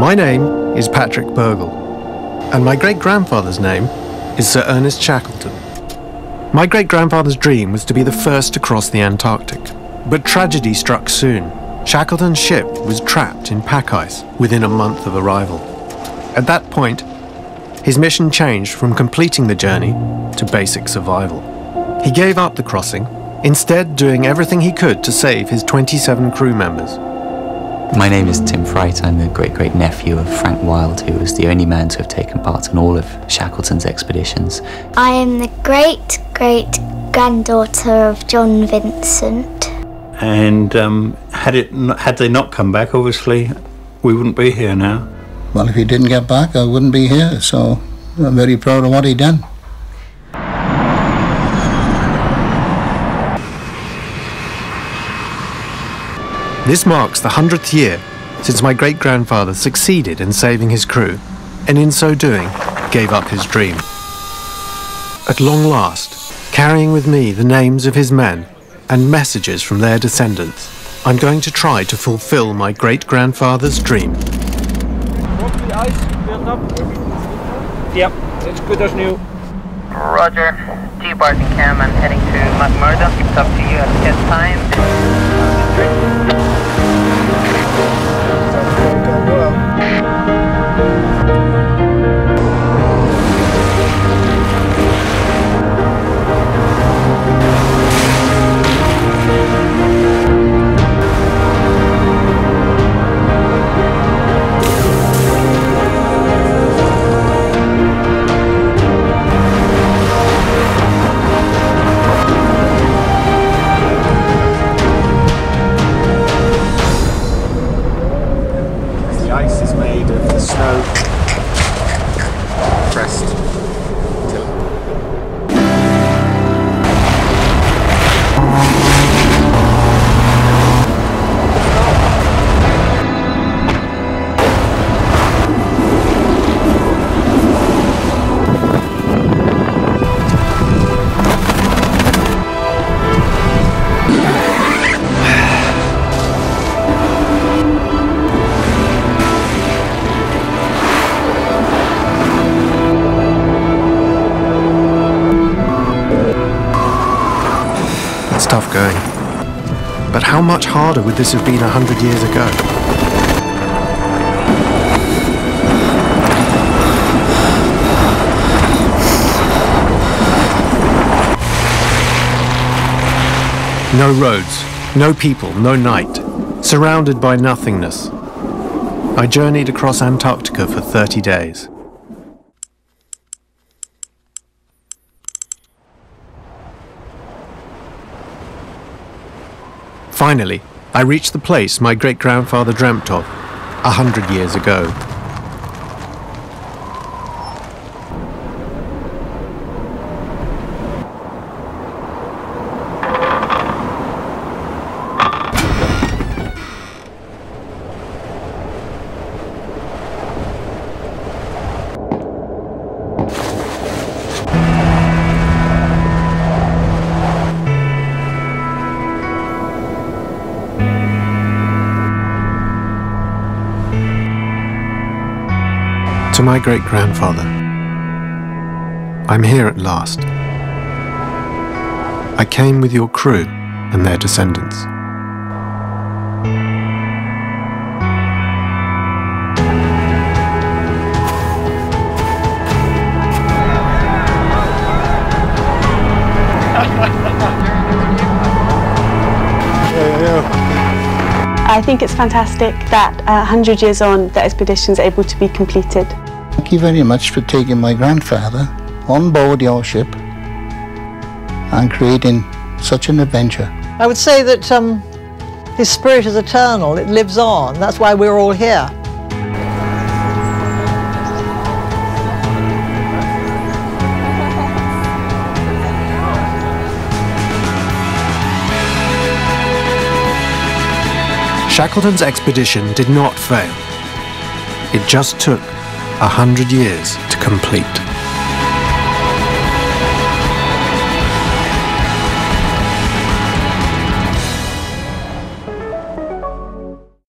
My name is Patrick Bergel, and my great grandfather's name is Sir Ernest Shackleton. My great grandfather's dream was to be the first to cross the Antarctic, but tragedy struck soon. Shackleton's ship was trapped in pack ice within a month of arrival. At that point, his mission changed from completing the journey to basic survival. He gave up the crossing, instead, doing everything he could to save his 27 crew members. My name is Tim Fright. I'm the great great nephew of Frank Wild, who was the only man to have taken part in all of Shackleton's expeditions. I am the great great granddaughter of John Vincent. And um, had it not, had they not come back, obviously we wouldn't be here now. Well, if he didn't get back, I wouldn't be here. So I'm very proud of what he done. This marks the 100th year since my great grandfather succeeded in saving his crew, and in so doing, gave up his dream. At long last, carrying with me the names of his men and messages from their descendants, I'm going to try to fulfill my great grandfather's dream. Yep, it's good as new. Roger. G Barton Cam, I'm heading to McMurdo. Talk to you at this time. Tough going. But how much harder would this have been a hundred years ago? No roads, no people, no night, surrounded by nothingness. I journeyed across Antarctica for 30 days. Finally, I reached the place my great grandfather dreamt of a hundred years ago. To my great grandfather, I'm here at last. I came with your crew and their descendants. I think it's fantastic that uh, 100 years on, the expedition's able to be completed. Thank you very much for taking my grandfather on board your ship and creating such an adventure. I would say that um, his spirit is eternal, it lives on. That's why we're all here. Shackleton's expedition did not fail. It just took a hundred years to complete.